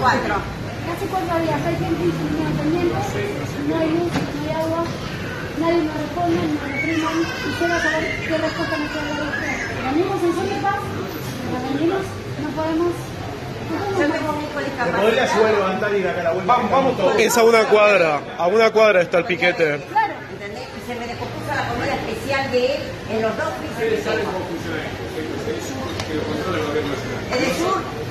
Cuatro. Hace cuatro días hay gente indigna pendiente, no hay luz, no hay agua, nadie nos responde, nos repriman y a saber qué respuesta nos puede dar usted. Venimos en son de paz, pero venimos, no podemos... me ¿Podría subir levantar y ir acá a la vuelta? Vamos, vamos todos. Es a una cuadra, a una cuadra está el piquete. Claro, ¿Entendés? Y se me descompuso la comida especial de él en los dos pisos que tengo. El del sur,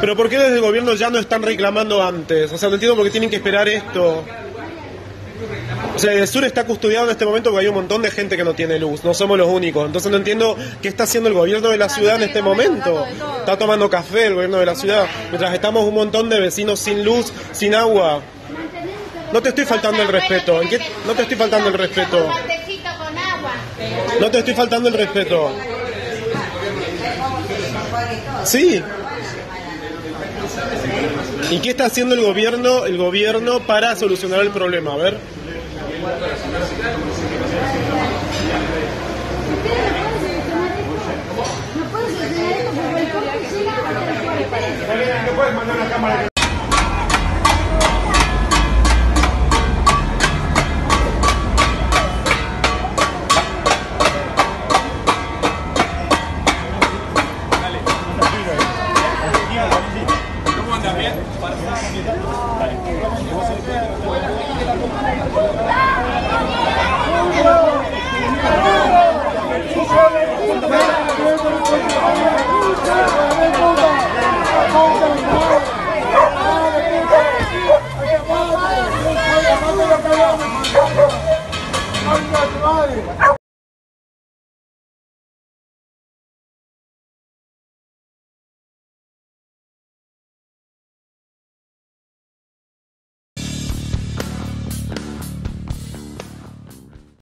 Pero ¿por qué desde el gobierno ya no están reclamando antes? O sea, no entiendo por qué tienen que esperar esto. O sea, el sur está custodiado en este momento porque hay un montón de gente que no tiene luz, no somos los únicos. Entonces no entiendo qué está haciendo el gobierno de la ciudad en este momento. Está tomando café el gobierno de la ciudad, mientras estamos un montón de vecinos sin luz, sin agua. No te estoy faltando el respeto. ¿En qué? No te estoy faltando el respeto. No te estoy faltando el respeto. Sí. ¿Y qué está haciendo el gobierno, el gobierno para solucionar el problema? A ver. I'm not lying.